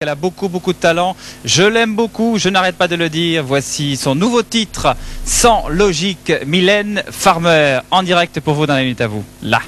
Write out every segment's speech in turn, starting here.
Elle a beaucoup, beaucoup de talent. Je l'aime beaucoup, je n'arrête pas de le dire. Voici son nouveau titre, Sans logique, Mylène Farmer, en direct pour vous dans la minute à vous. Là.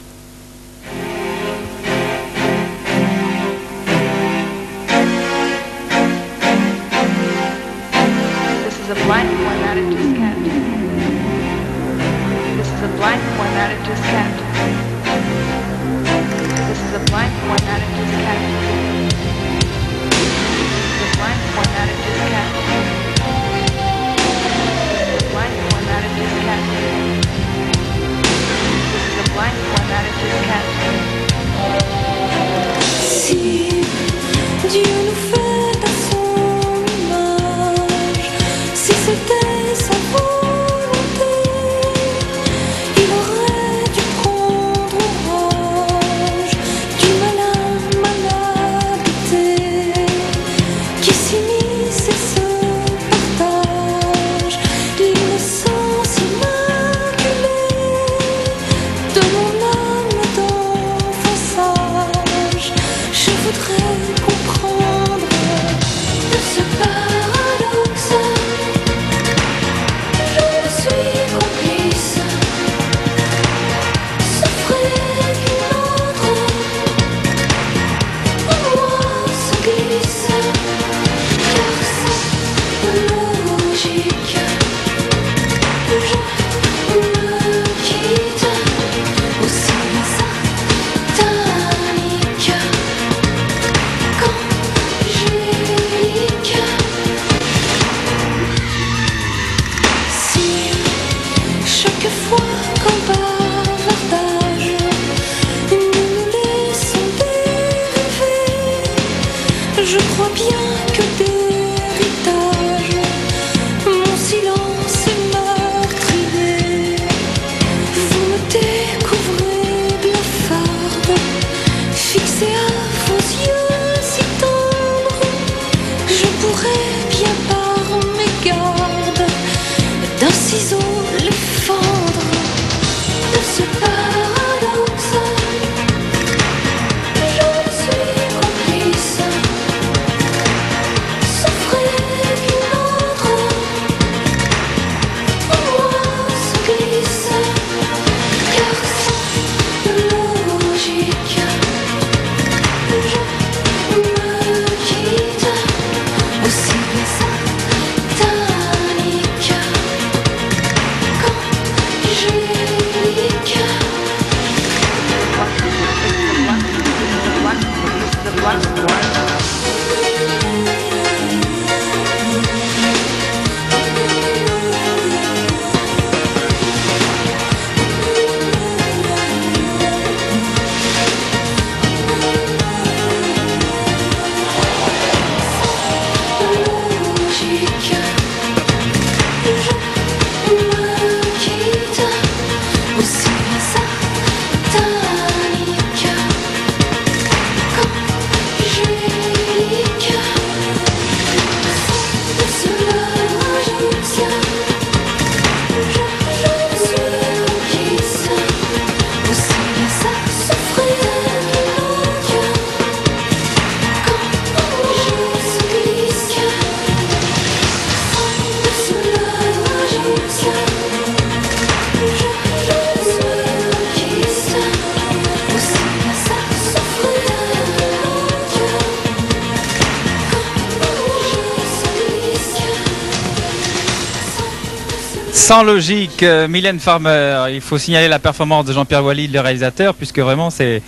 Sans logique, euh, Mylène Farmer, il faut signaler la performance de Jean-Pierre Wally, le réalisateur, puisque vraiment c'est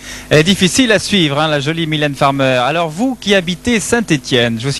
difficile à suivre, hein, la jolie Mylène Farmer. Alors vous qui habitez Saint-Étienne, je vous